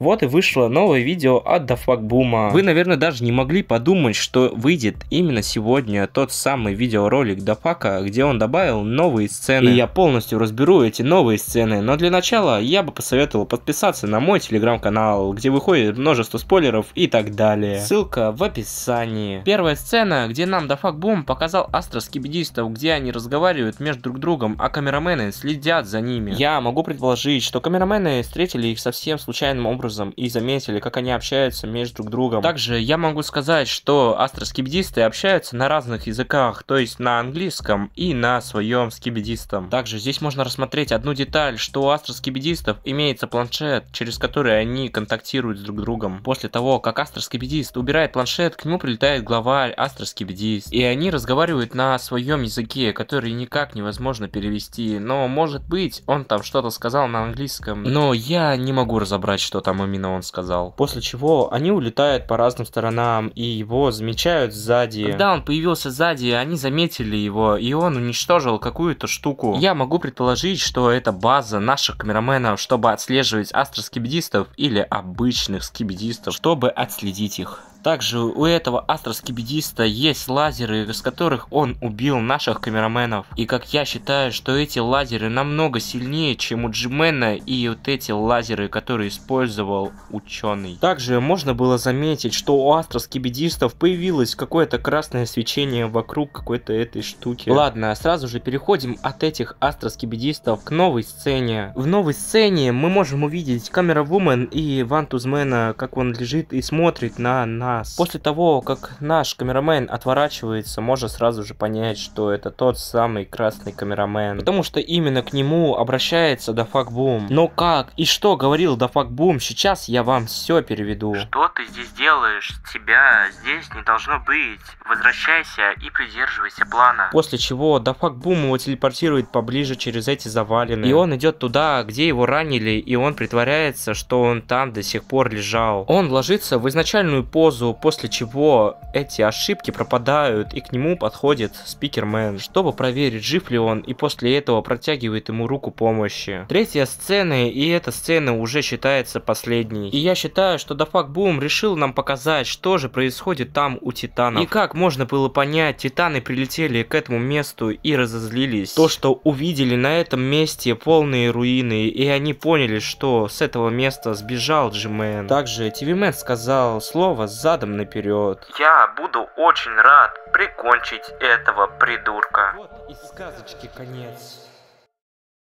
Вот и вышло новое видео от Дафакбума. Вы, наверное, даже не могли подумать, что выйдет именно сегодня тот самый видеоролик Дафака, где он добавил новые сцены. И я полностью разберу эти новые сцены. Но для начала я бы посоветовал подписаться на мой телеграм-канал, где выходит множество спойлеров и так далее. Ссылка в описании. Первая сцена, где нам Дафакбум показал астроскибидистов, где они разговаривают между друг другом, а камерамены следят за ними. Я могу предположить, что камерамены встретили их совсем случайным образом и заметили, как они общаются между друг другом. Также я могу сказать, что астроскибидисты общаются на разных языках, то есть на английском и на своем скибидистом. Также здесь можно рассмотреть одну деталь, что у астроскибидистов имеется планшет, через который они контактируют с друг другом. После того, как астроскибидист убирает планшет, к нему прилетает главарь астроскибидист, и они разговаривают на своем языке, который никак невозможно перевести, но может быть он там что-то сказал на английском, но я не могу разобрать, что там именно он сказал. После чего они улетают по разным сторонам и его замечают сзади. Когда он появился сзади, они заметили его, и он уничтожил какую-то штуку. Я могу предположить, что это база наших камераменов, чтобы отслеживать астроскибидистов или обычных скибидистов, чтобы отследить их. Также у этого астроскибидиста есть лазеры, с которых он убил наших камераменов. И как я считаю, что эти лазеры намного сильнее, чем у Джимена и вот эти лазеры, которые использовал ученый. Также можно было заметить, что у астроскибидистов появилось какое-то красное свечение вокруг какой-то этой штуки. Ладно, сразу же переходим от этих астроскибидистов к новой сцене. В новой сцене мы можем увидеть камера Вумен и Вантузмена, как он лежит и смотрит на, на нас. После того, как наш камерамен отворачивается, можно сразу же понять, что это тот самый красный камерамен. Потому что именно к нему обращается Дафакбум. Но как и что говорил Дафакбум, сейчас я вам все переведу. Что ты здесь делаешь? Тебя здесь не должно быть. Возвращайся и придерживайся плана. После чего Дафакбум его телепортирует поближе через эти завалины. И он идет туда, где его ранили, и он притворяется, что он там до сих пор лежал. Он ложится в изначальную позу паузу, после чего эти ошибки пропадают, и к нему подходит спикермен, чтобы проверить, жив ли он, и после этого протягивает ему руку помощи. Третья сцена, и эта сцена уже считается последней. И я считаю, что Дафак Бум решил нам показать, что же происходит там у Титанов. И как можно было понять, Титаны прилетели к этому месту и разозлились. То, что увидели на этом месте полные руины, и они поняли, что с этого места сбежал Джимен. Также ТВ сказал слово за задом наперед. Я буду очень рад прикончить этого придурка. Вот и сказочки конец.